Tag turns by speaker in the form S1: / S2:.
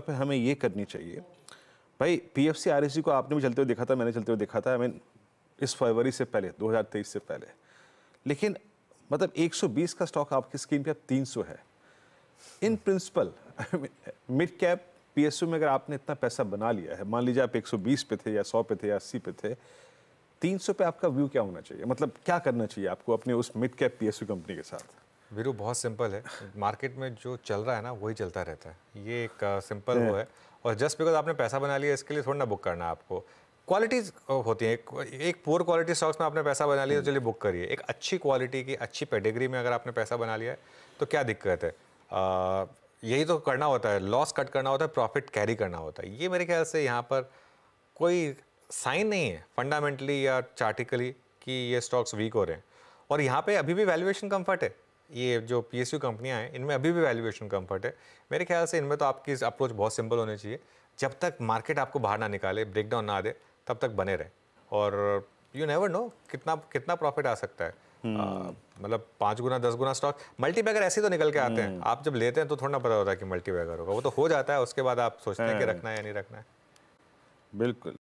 S1: पे हमें ये करनी चाहिए। भाई पीएफसी आरएसजी को आपने भी चलते हुए देखा था, मैंने चलते हुए देखा था आई मीन इस फरवरी से पहले 2023 से पहले। लेकिन मतलब 120 का स्टॉक आपकी स्क्रीन पे अब 300 है। In principle mid cap PSU में अगर आपने इतना पैसा बना लिया है, मान लीजिए आप 120 पे थे या 100 पे थे या 80 पे थे 300 पे आपका व्यू क्या होना चाहिए? मतलब क्या करना चाहिए आपको अपने उस मिड कैप पीएसयू कंपनी के साथ?
S2: वीरू बहुत सिंपल है। मार्केट में जो चल रहा है ना वही चलता रहता है। ये एक सिंपल वो है। और जस्ट बिकॉज़ आपने पैसा बना लिया इसके लिए थोड़ा ना बुक करना है आपको। क्वालिटीज होती हैं। एक, एक पुअर क्वालिटी स्टॉक्स में आपने पैसा बना लिया तो चलिए बुक करिए। एक अच्छी क्वालिटी की अच्छी पेडिग्री में अगर आपने पैसा बना लिया है तो क्या दिक्कत है? आ, यही तो करना होता है। लॉस कट करना होता है प्रॉफिट कैरी करना होता है। ये मेरे ख्याल से यहाँ पर कोई साइन नहीं है फंडामेंटली या चार्टिकली कि ये स्टॉक्स वीक हो रहे हैं। और यहाँ पे अभी भी वैल्यूएशन कंफर्ट है। ये जो पी एस यू कंपनियाँ हैं इनमें अभी भी वैल्यूएशन कंफर्ट है। मेरे ख्याल से इनमें तो आपकी अप्रोच बहुत सिंपल होनी चाहिए। जब तक मार्केट आपको बाहर ना निकाले ब्रेक डाउन ना दे तब तक बने रहे। और यू नेवर नो कितना कितना प्रॉफिट आ सकता है। मतलब पाँच गुना दस गुना स्टॉक मल्टी बैगर ऐसे तो निकल के आते हैं। आप जब लेते हैं तो थोड़ा ना पता होता है कि मल्टी बैगर होगा। वो तो हो जाता है उसके बाद आप सोचते हैं कि रखना है या नहीं रखना है।
S1: बिल्कुल।